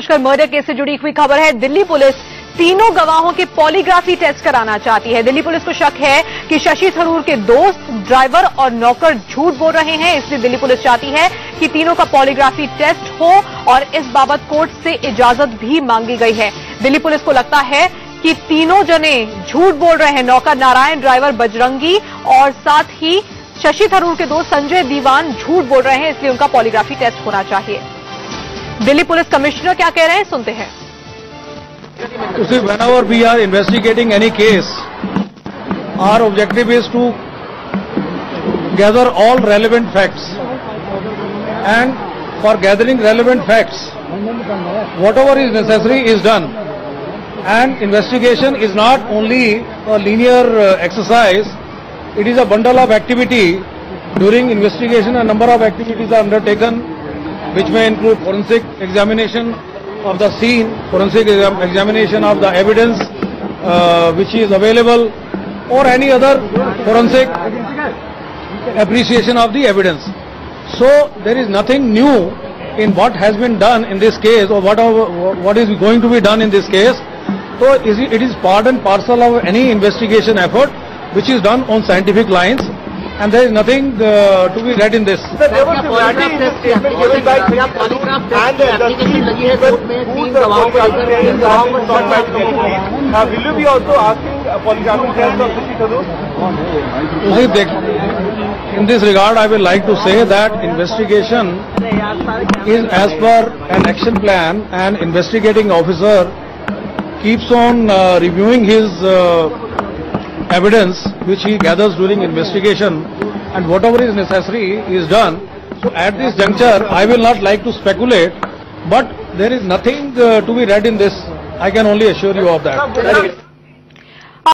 Pushkar murder case से जुड़ी हुई खबर है। दिल्ली पुलिस तीनों गवाहों के पॉलीग्राफी टेस्ट कराना चाहती है। दिल्ली पुलिस को शक है कि शशि थरूर के दोस्त, ड्राइवर और नौकर झूठ बोल रहे हैं। इसलिए दिल्ली पुलिस चाहती है कि तीनों का पॉलीग्राफी टेस्ट हो और इस बाबत कोर्ट से इजाज़त भी मांगी गई है। दिल्ली पुलिस को लगता है कि तीनों जने झूठ बोल रहे हैं। नौकर नारायण, ड्राइवर बजरंगी और साथ ही शशि थरूर के दोस्त संजय दीवान झूठ बोल रहे हैं। इसलिए उनका पॉलीग्राफी टेस्ट होना चाहिए। दिल्ली पुलिस कमिश्नर क्या कह रहे हैं? सुनते हैं। उसी when our we are investigating any case our objective is to gather all relevant facts and for gathering relevant facts whatever is necessary is done and investigation is not only a linear exercise it is a bundle of activity during investigation a number of activities are undertaken which may include forensic examination of the scene, forensic exam- examination of the evidence uh, which is available, or any other forensic appreciation of the evidence. So there is nothing new in what has been done in this case or what, are- what is going to be done in this case. So it is part and parcel of any investigation effort which is done on scientific lines and there is nothing uh, to be read in this. Sir, there was similarity in the statement given by Shashi Tharoor and the scene where who's the polygraphy test and the wrong was not medically. Uh, Will you be also asking a polygraphy test of Shashi Tharoor? In this regard, I would like to say that investigation is as per an action plan and investigating officer keeps on uh, reviewing his uh, evidence which he gathers during investigation and whatever is necessary is done. So at this juncture, I will not like to speculate, but there is nothing uh, to be read in this. I can only assure you of that.